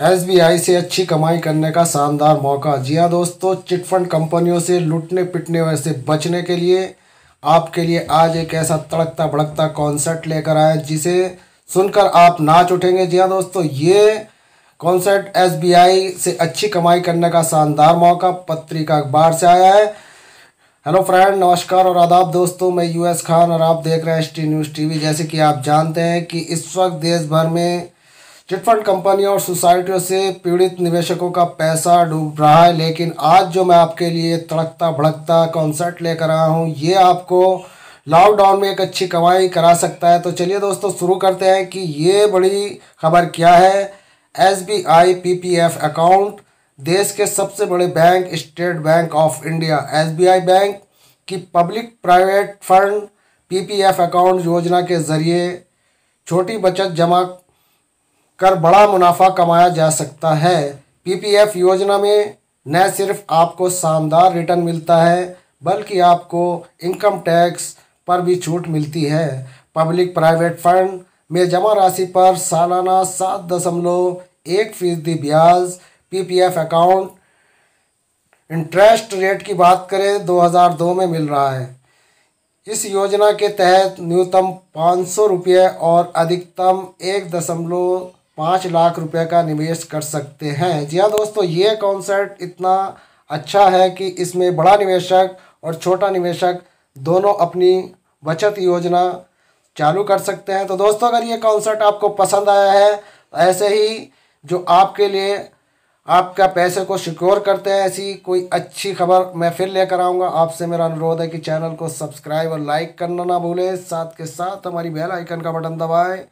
S B आई से अच्छी कमाई करने का शानदार मौका। जी हाँ दोस्तों चिटफंड कंपनियों से लुटने पिटने से बचने के लिए आपके लिए आज एक ऐसा तड़कता भड़कता कॉन्सर्ट लेकर आए जिसे सुनकर आप नाच उठेंगे। जी हाँ दोस्तों, ये कॉन्सर्ट एस बी आई से अच्छी कमाई करने का शानदार मौका पत्रिका अखबार से आया है। हेलो फ्रेंड, नमस्कार और आदाब दोस्तों, मैं यूएस खान और आप देख रहे हैं एस टी न्यूज़ टीवी। जैसे कि आप जानते हैं कि इस वक्त देश भर में चिटफंड कंपनियों और सोसाइटियों से पीड़ित निवेशकों का पैसा डूब रहा है, लेकिन आज जो मैं आपके लिए तड़कता भड़कता कॉन्सेप्ट लेकर आया हूँ, ये आपको लॉकडाउन में एक अच्छी कमाई करा सकता है। तो चलिए दोस्तों, शुरू करते हैं कि ये बड़ी खबर क्या है? S B I P P F account देश के सबसे बड़े bank State Bank of India S B I bank की public private fund P P F account योजना के ज़रिए छोटी बचत जमा कर बड़ा मुनाफा कमाया जा सकता है। पीपीएफ योजना में न सिर्फ़ आपको शानदार रिटर्न मिलता है, बल्कि आपको इनकम टैक्स पर भी छूट मिलती है। पब्लिक प्राइवेट फंड में जमा राशि पर सालाना सात दशमलव एक फ़ीसदी ब्याज पीपीएफ अकाउंट इंटरेस्ट रेट की बात करें 2002 में मिल रहा है। इस योजना के तहत न्यूनतम पाँच सौ रुपये और अधिकतम एक दशमलव पाँच लाख रुपए का निवेश कर सकते हैं। जी हाँ दोस्तों, ये कॉन्सेप्ट इतना अच्छा है कि इसमें बड़ा निवेशक और छोटा निवेशक दोनों अपनी बचत योजना चालू कर सकते हैं। तो दोस्तों, अगर ये कॉन्सेप्ट आपको पसंद आया है तो ऐसे ही जो आपके लिए आपका पैसे को सिक्योर करते हैं, ऐसी कोई अच्छी खबर मैं फिर लेकर आऊँगा। आपसे मेरा अनुरोध है कि चैनल को सब्सक्राइब और लाइक करना ना भूलें। साथ के साथ हमारी बेल आइकन का बटन दबाएँ।